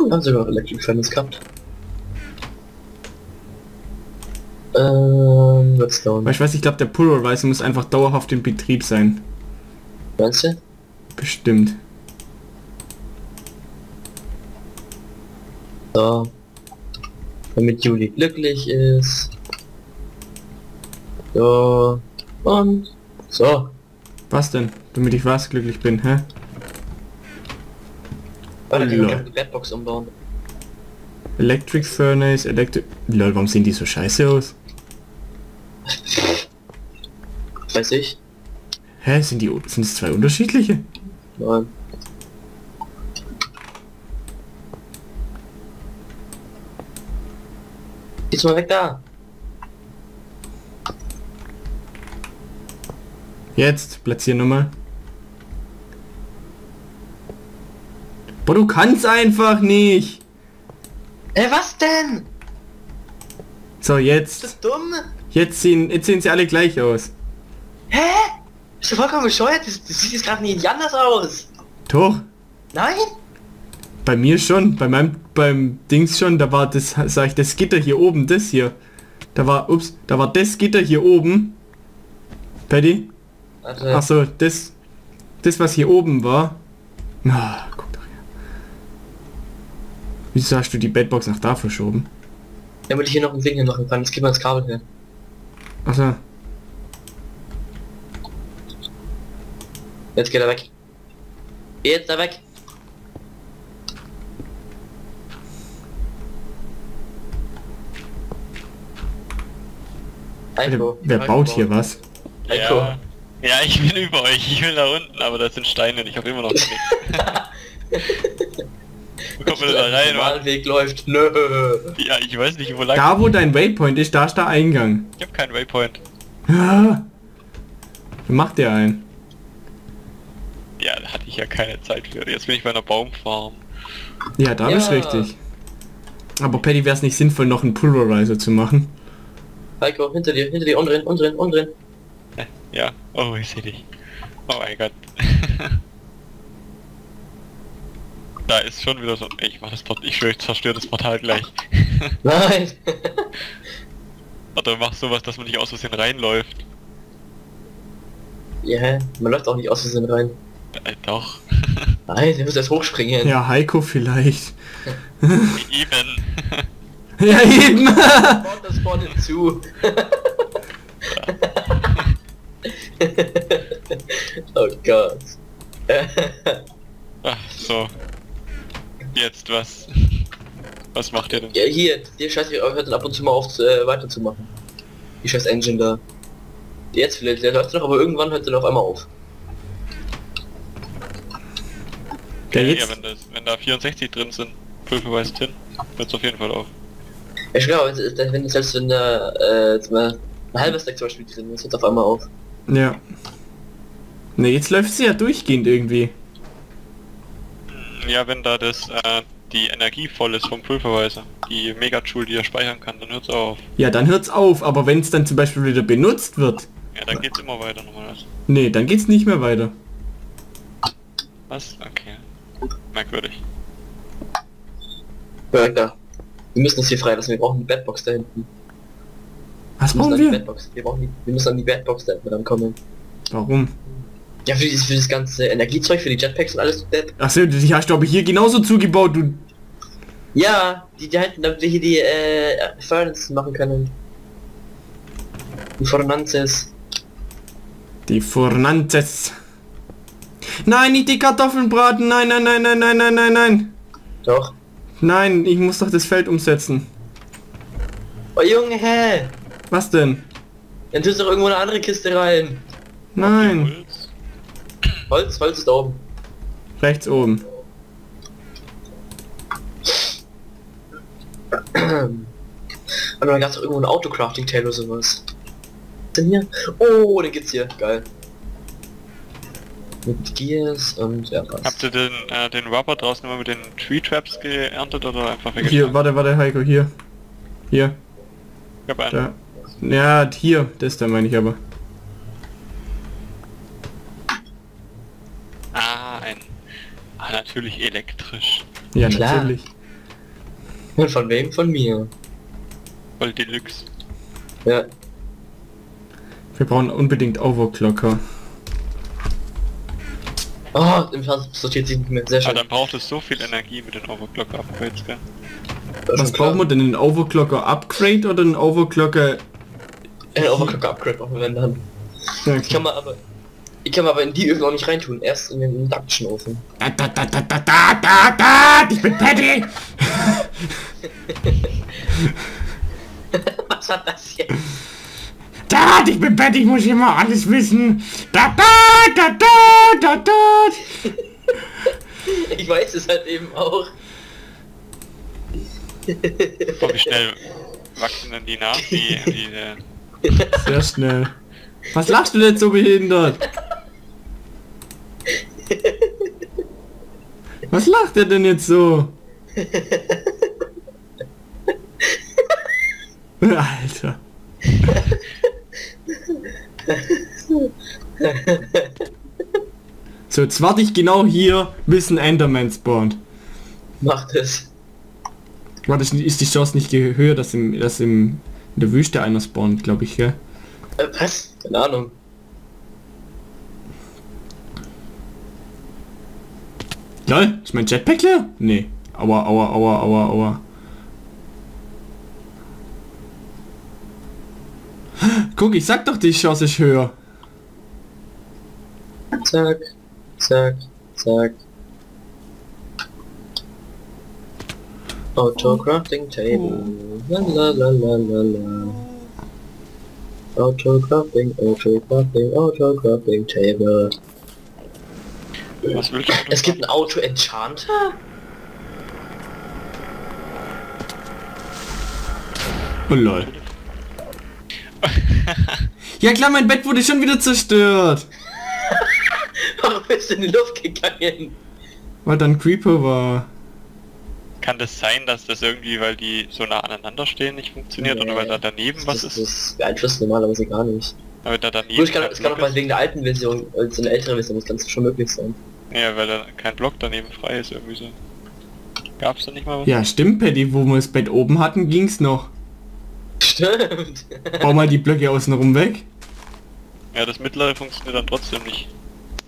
cool, haben sogar Electric Furnace gehabt. Ähm, Redstone. Weißt du was, ich glaube der Pulverweiser muss einfach dauerhaft in Betrieb sein. Meinst du? Bestimmt. So. Damit Juli glücklich ist. So. Und. So. Was denn? Damit ich was glücklich bin, hä? Warte, die Lol. können die Bedbox umbauen. Electric Furnace, Electric... Lol, warum sehen die so scheiße aus? Weiß ich. Hä, sind die... Sind es zwei unterschiedliche? Nein. Jetzt mal weg da. Jetzt, platzier nochmal. Boah, du kannst einfach nicht. Ey, was denn? So, Ist jetzt. das dumm? Jetzt sehen, jetzt sehen sie alle gleich aus. Hä? Ist doch vollkommen bescheuert. Das, das sieht jetzt gerade nicht anders aus. Doch. Nein? Bei mir schon. Bei meinem, beim Dings schon. Da war das, sag ich, das Gitter hier oben, das hier. Da war, ups, da war das Gitter hier oben. Paddy? Warte. Ach so, das, das was hier oben war. Na, guck doch her. Wieso hast du die Bedbox nach da verschoben? Damit ich hier noch ein Ding hier machen kann. Jetzt gib mal das Kabel her. Ach so. Jetzt geht er weg. Jetzt er weg. Heiko, Wer baut hier was? Heiko. Ja. ja, ich bin über euch. Ich will da unten, aber das sind Steine und ich habe immer noch nichts. Wo man denn da rein? Normalen Weg läuft. Nö. Ja, ich weiß nicht, wo lang. Da wo dein Waypoint ist, da ist der Eingang. Ich habe keinen Waypoint. Ah. Macht der ein. Ja, da hatte ich ja keine Zeit für. Jetzt bin ich bei einer Baumfarm. Ja, da bist Ja. richtig. Aber Paddy wäre es nicht sinnvoll, noch einen Pulverizer zu machen. Heiko, hinter dir, hinter dir, unten drin, unten drin, unten drin. Ja, oh, ich sehe dich. Oh mein Gott. Da ist schon wieder so. Ich mach das Portal. Ich schwöre, ich zerstöre das Portal gleich. Nein. Oder mach sowas, dass man nicht aus Versehen reinläuft. ja, hä? man läuft auch nicht aus Versehen rein. Äh, doch. Nein, der muss erst hochspringen. Ja, Heiko vielleicht. Eben. ja, eben. Das Spawn hinzu. oh Gott. Ach, so. Jetzt was? Was macht ihr denn? ja, hier, die scheiße, hört dann ab und zu mal auf, äh, weiterzumachen. Die scheiß Engine da. Jetzt vielleicht, der läuft noch, aber irgendwann hört er noch einmal auf. Der Ja, jetzt, wenn, das, wenn da 64 drin sind, pulverweise hin, hört's auf jeden Fall auf. Ja, klar, wenn, wenn selbst wenn da, äh, jetzt mal ein halbes Stack zum Beispiel drin ist, hört auf einmal auf. ja. Ne, jetzt läuft sie ja durchgehend irgendwie. Ja, wenn da das, äh, die Energie voll ist vom Pulverweiser, die Megajoule, die er speichern kann, dann hört's auf. Ja, dann hört's auf, aber wenn es dann zum Beispiel wieder benutzt wird, Ja, dann geht's immer weiter normalerweise. nee, dann geht's nicht mehr weiter. Was? Okay. Merkwürdig. Klar. Wir müssen das hier freilassen, wir brauchen die Bedbox da hinten. Was Wir brauchen wir? Wir brauchen die, wir müssen an die Bedbox da hinten rankommen. Warum? Ja, für, für das ganze Energiezeug, für die Jetpacks und alles. Achso, die hast du aber hier genauso zugebaut, du... Ja, die, die halten, damit wir hier die äh, Furnaces machen können. Die Fornances. Die Fornances. Nein, nicht die Kartoffeln braten. Nein, nein, nein, nein, nein, nein, nein, nein. Doch. Nein, ich muss doch das Feld umsetzen. Oh Junge, hä? Was denn? Dann tust du doch irgendwo eine andere Kiste rein. Nein. Holz? Holz, ist da oben. Rechts oben. Und dann gab's doch irgendwo ein Autocrafting-Tail oder sowas. Was denn hier? Oh, den gibt's hier. Geil. Mit Gears und ja, Habt was. ihr den, äh, den Rubber draußen immer mit den Tree Traps geerntet oder einfach Hier, weggeschmissen? warte, warte, Heiko, hier. Hier, Ich hab einen. da. Ja, hier, das da meine ich aber. Ah, ein... Ah, natürlich elektrisch. Ja, Klar. natürlich. Und von wem? Von mir. Voll Deluxe. Ja. Wir brauchen unbedingt Overclocker. Oh, im Fass sortiert sich nicht mehr. Sehr Aber schön. dann braucht es so viel Energie mit den Overclock-Upgrades, gell? Was brauchen wir denn? Einen Overclocker Upgrade oder einen Overclocker... Ein Overclock Upgrade brauchen wir dann. Ja, Ich kann mal aber... Ich kann aber in die Öfen auch nicht reintun. Erst in den Induction Ofen. Da, da, da, da, da, da, da, da, ich bin Patty! Was war das jetzt? Da, ich bin Patty, ich muss immer alles wissen. Da, da, da, da, da, da. Ich weiß es halt eben auch. Boah, wie schnell wachsen denn die nach, die, die äh, Sehr schnell. Was lachst du denn so behindert? Was lacht er denn jetzt so? Alter. So, jetzt warte ich genau hier, bis ein Enderman spawnt. Macht es. Warte, ist- ist die Chance nicht höher, dass, im, dass im, in der Wüste einer spawnt, glaube ich, gell? Äh, was? Keine Ahnung. Lol, ist mein Jetpack leer? Nee. Aua, aua, aua, aua, aua. Guck, ich sag doch, die Chance ist höher. Zack. Zack. Zack. Auto Crafting Table. La la la la la la. Auto Crafting, Auto Crafting, Auto Crafting Table. Was willst du? Es gibt ein Auto Enchanter? Oh lol. ja klar, mein Bett wurde schon wieder zerstört. Warum bist du in die Luft gegangen? Weil dann Creeper war. Kann das sein, dass das irgendwie, weil die so nah aneinander stehen, nicht funktioniert oder weil da daneben was ist? das beeinflusst normalerweise gar nicht. Aber da daneben Gut, es kann, es kann auch mal wegen der alten Version, also eine ältere Version, das kann schon möglich sein. Ja, weil da kein Block daneben frei ist irgendwie so. Gab's da nicht mal was? Ja, stimmt, Paddy. Wo wir das Bett oben hatten, ging's noch. Stimmt. Bau mal die Blöcke außenrum weg. Ja, das mittlere funktioniert dann trotzdem nicht.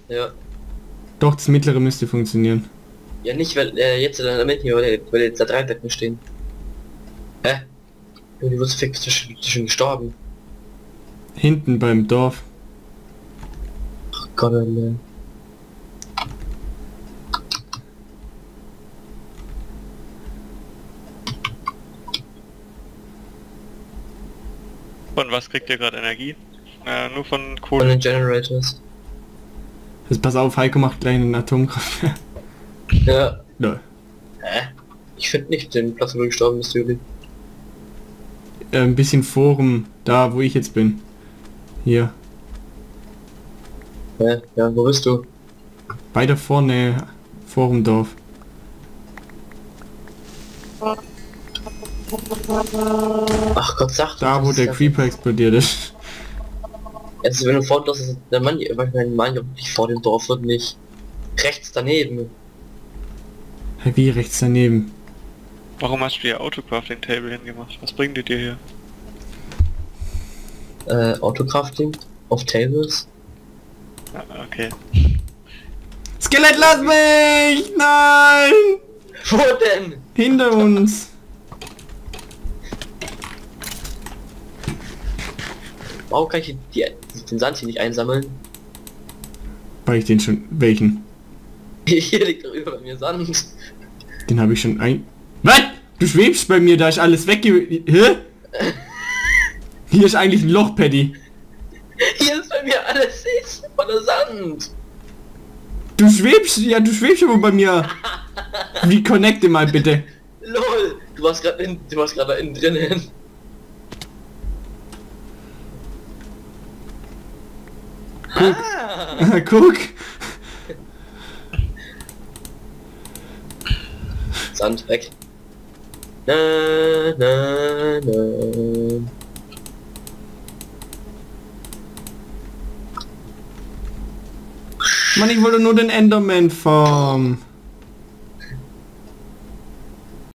ja. Doch, das mittlere müsste funktionieren. Ja nicht, weil äh, jetzt in der Mitte hier, weil, weil jetzt da drei Betten stehen. Hä? Du, die wirst fix, du du schon gestorben. Hinten beim Dorf. Ach Gott, ne. Von was kriegt ihr gerade Energie? Äh, nur von Von Kohle. den Generators. Jetzt pass auf, Heiko macht gleich einen Atomkraft. Ja. Lol. Hä? Ich finde nicht den Platz, wo du gestorben bist, Juli. Äh, ein bisschen Forum, da wo ich jetzt bin. Hier. Hä? Ja, wo bist du? Weiter vorne, Forumdorf. Ach Gott, sag Da wo der ja- Creeper explodiert ist. Also wenn du vor das ist der Mann, weil mein Mann ja wirklich vor dem Dorf und nicht rechts daneben. Wie rechts daneben. Warum hast du hier Autocrafting Table hingemacht? Was bringt die dir hier? Äh, Autocrafting auf Tables. Ah, okay. Skelett, lass mich! Nein! Wo denn? Hinter uns! Warum kann ich die, den Sand hier nicht einsammeln? Weil ich den schon... Welchen? Hier liegt doch über bei mir Sand. Den habe ich schon ein... Was? Du schwebst bei mir, da ist alles wegge... Hä? Hier ist eigentlich ein Loch, Paddy. Hier ist bei mir alles ist voller Sand. Du schwebst, ja, du schwebst aber bei mir. Reconnecte mal bitte. Lol, du warst gerade in, du warst gerade da innen drinnen. Guck. Ah, Guck. Sand weg. Na, na, na. Mann, ich wollte nur den Enderman farmen.